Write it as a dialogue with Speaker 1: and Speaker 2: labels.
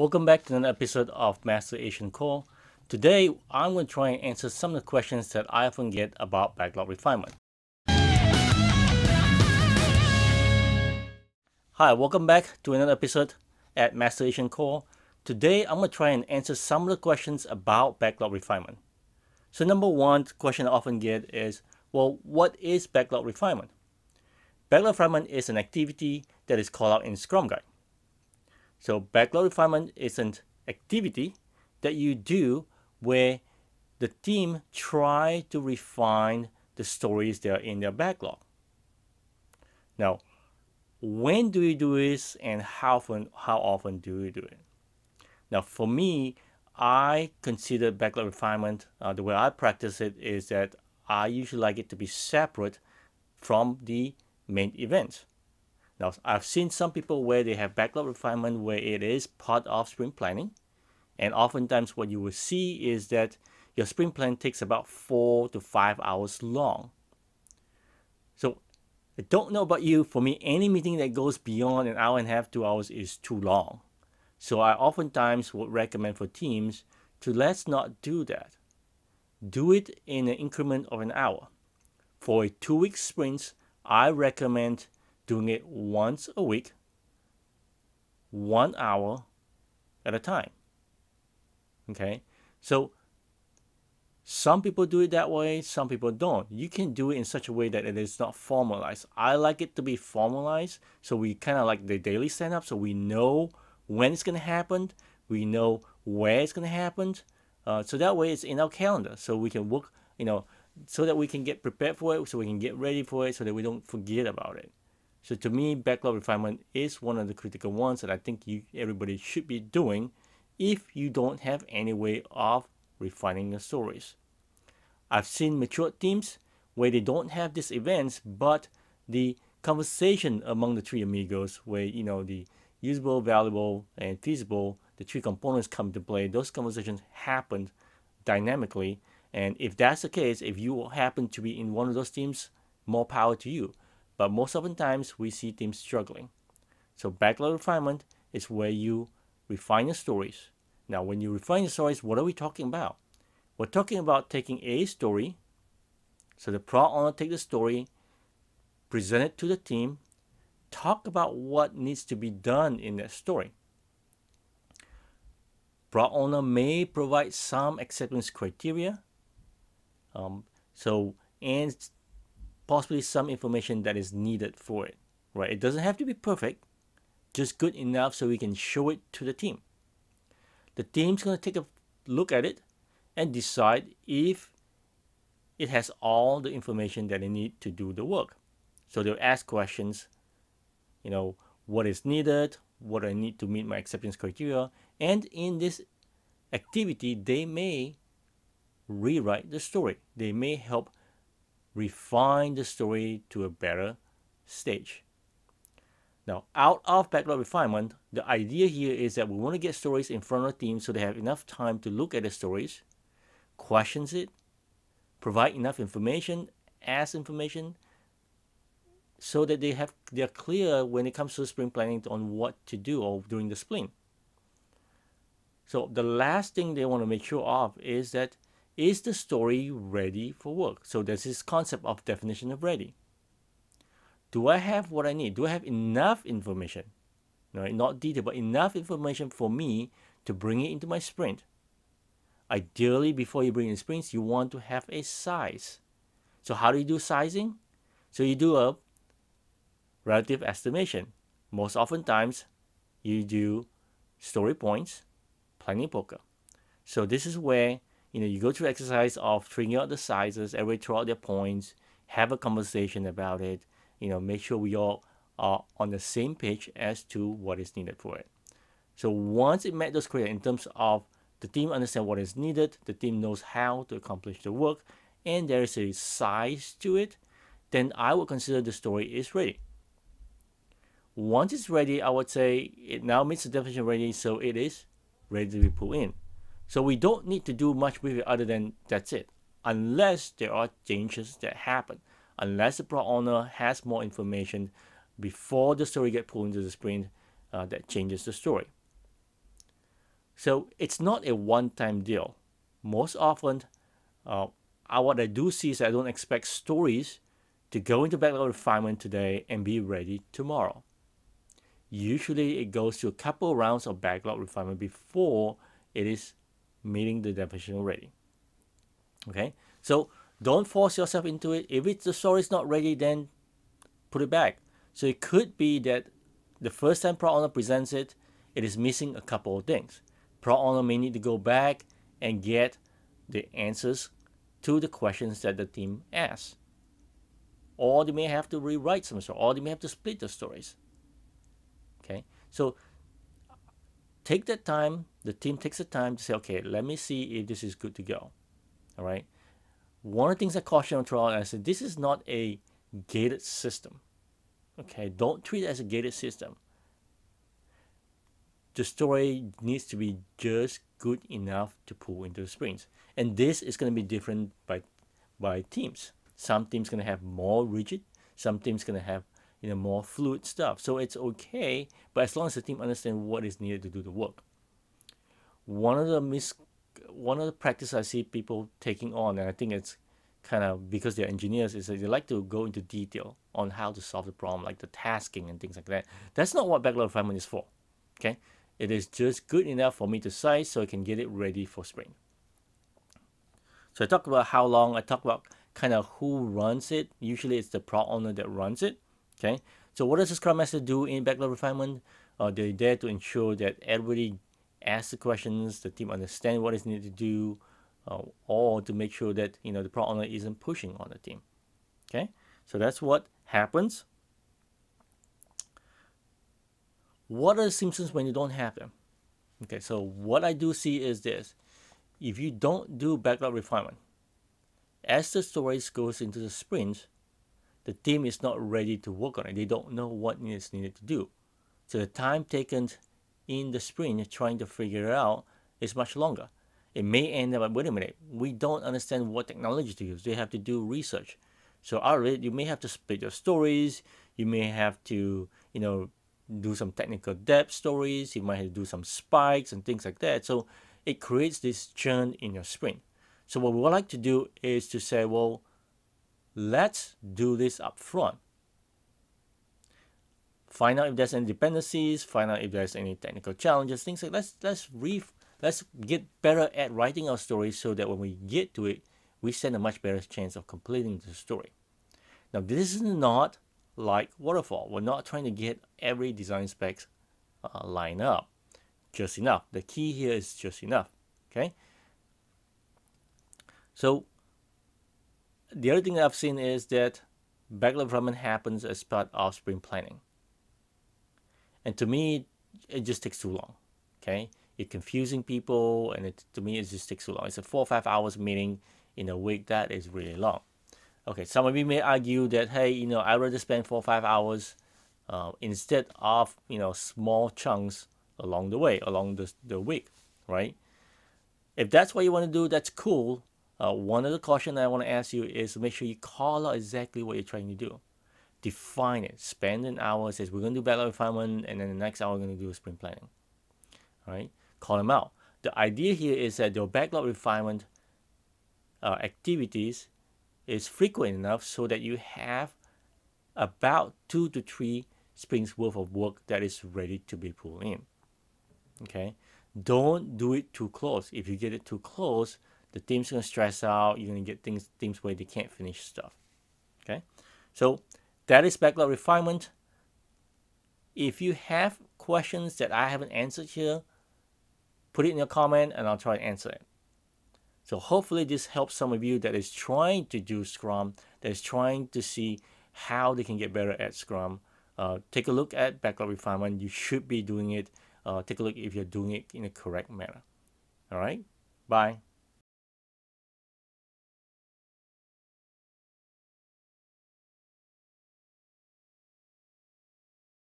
Speaker 1: Welcome back to another episode of Master Asian Khor. Today, I'm going to try and answer some of the questions that I often get about backlog refinement. Hi, welcome back to another episode at Master Asian Khor. Today, I'm going to try and answer some of the questions about backlog refinement. So number one question I often get is, well, what is backlog refinement? Backlog refinement is an activity that is called out in Scrum Guide. So backlog refinement is an activity that you do where the team try to refine the stories that are in their backlog. Now, when do you do this and how often, how often do you do it? Now, for me, I consider backlog refinement, uh, the way I practice it is that I usually like it to be separate from the main event. Now, I've seen some people where they have backlog refinement where it is part of sprint planning. And oftentimes what you will see is that your sprint plan takes about four to five hours long. So I don't know about you, for me, any meeting that goes beyond an hour and a half, two hours is too long. So I oftentimes would recommend for teams to let's not do that. Do it in an increment of an hour. For a two week sprint, I recommend doing it once a week, one hour at a time. Okay, so some people do it that way, some people don't. You can do it in such a way that it is not formalized. I like it to be formalized, so we kind of like the daily stand up, so we know when it's going to happen, we know where it's going to happen, uh, so that way it's in our calendar, so we can work, you know, so that we can get prepared for it, so we can get ready for it, so that we don't forget about it. So to me, backlog refinement is one of the critical ones that I think you everybody should be doing if you don't have any way of refining your stories. I've seen mature teams where they don't have these events, but the conversation among the three amigos, where you know the usable, valuable, and feasible, the three components come to play. Those conversations happen dynamically, and if that's the case, if you happen to be in one of those teams, more power to you. But most often times we see teams struggling. So backlog refinement is where you refine your stories. Now, when you refine your stories, what are we talking about? We're talking about taking a story. So the product owner take the story, present it to the team, talk about what needs to be done in that story. Product owner may provide some acceptance criteria. Um, so and possibly some information that is needed for it, right? It doesn't have to be perfect, just good enough so we can show it to the team. The team's going to take a look at it and decide if it has all the information that they need to do the work. So they'll ask questions, you know, what is needed, what I need to meet my acceptance criteria, and in this activity, they may rewrite the story. They may help refine the story to a better stage. Now, out of backlog refinement, the idea here is that we want to get stories in front of the team so they have enough time to look at the stories, questions it, provide enough information, ask information, so that they have they're clear when it comes to sprint planning on what to do or during the sprint. So the last thing they want to make sure of is that is the story ready for work? So there's this concept of definition of ready. Do I have what I need? Do I have enough information? Right? Not detail, but enough information for me to bring it into my sprint. Ideally, before you bring in sprints, you want to have a size. So how do you do sizing? So you do a relative estimation. Most oftentimes, you do story points, planning poker. So this is where you know, you go through exercise of figuring out the sizes, everybody throw out their points, have a conversation about it, you know, make sure we all are on the same page as to what is needed for it. So once it met those criteria in terms of the team understand what is needed, the team knows how to accomplish the work, and there is a size to it, then I would consider the story is ready. Once it's ready, I would say it now meets the definition ready, so it is ready to be put in. So we don't need to do much with it other than that's it. Unless there are changes that happen. Unless the product owner has more information before the story get pulled into the sprint uh, that changes the story. So it's not a one-time deal. Most often, uh, what I do see is I don't expect stories to go into backlog refinement today and be ready tomorrow. Usually it goes to a couple rounds of backlog refinement before it is meeting the definition already. Okay, so don't force yourself into it. If it's the story is not ready, then put it back. So it could be that the first time product owner presents it, it is missing a couple of things. Product owner may need to go back and get the answers to the questions that the team asks. Or they may have to rewrite some story, or they may have to split the stories. Okay, so take that time, the team takes the time to say, okay, let me see if this is good to go. All right. One of the things I caution on trial, I said, this is not a gated system. Okay, don't treat it as a gated system. The story needs to be just good enough to pull into the sprints. And this is going to be different by by teams. Some teams going to have more rigid, some teams going to have you know more fluid stuff. So it's okay, but as long as the team understands what is needed to do the work. One of the mis one of the practice I see people taking on, and I think it's kind of because they're engineers, is that they like to go into detail on how to solve the problem, like the tasking and things like that. That's not what backlog refinement is for. Okay, it is just good enough for me to size so I can get it ready for sprint. So I talked about how long. I talked about kind of who runs it. Usually it's the product owner that runs it. Okay. So what does the Scrum Master do in backlog refinement? Uh, they're there to ensure that everybody asks the questions, the team understand what is needed to do, uh, or to make sure that you know the product owner isn't pushing on the team. Okay. So that's what happens. What are the symptoms when you don't have them? Okay, so what I do see is this. If you don't do backlog refinement, as the stories goes into the sprint, the team is not ready to work on it. They don't know what is needed to do. So the time taken in the sprint trying to figure it out is much longer. It may end up, wait a minute, we don't understand what technology to use. They have to do research. So out of it, you may have to split your stories. You may have to, you know, do some technical depth stories. You might have to do some spikes and things like that. So it creates this churn in your sprint. So what we would like to do is to say, well, let's do this up front. Find out if there's any dependencies, find out if there's any technical challenges, things like let's let's re let's get better at writing our stories so that when we get to it, we stand a much better chance of completing the story. Now, this is not like waterfall. We're not trying to get every design specs uh, line up. Just enough. The key here is just enough. Okay. So the other thing that I've seen is that backlog development happens as part of sprint planning. And to me, it just takes too long. Okay. It's confusing people and it to me it just takes too long. It's a four or five hours meeting in a week, that is really long. Okay, some of you may argue that, hey, you know, I'd rather spend four or five hours uh, instead of, you know, small chunks along the way, along the, the week, right? If that's what you want to do, that's cool. Uh, one of the caution I want to ask you is make sure you call out exactly what you're trying to do. Define it. Spend an hour, says we're going to do backlog refinement, and then the next hour we're going to do sprint planning. All right? Call them out. The idea here is that your backlog refinement uh, activities is frequent enough so that you have about two to three sprints worth of work that is ready to be pulled in. Okay, don't do it too close. If you get it too close, the team's gonna stress out. You're gonna get things teams where they can't finish stuff. Okay, so that is backlog refinement. If you have questions that I haven't answered here, put it in your comment and I'll try to answer it. So hopefully this helps some of you that is trying to do Scrum, that is trying to see how they can get better at Scrum. Uh, take a look at backlog refinement. You should be doing it. Uh, take a look if you're doing it in a correct manner. All right. Bye.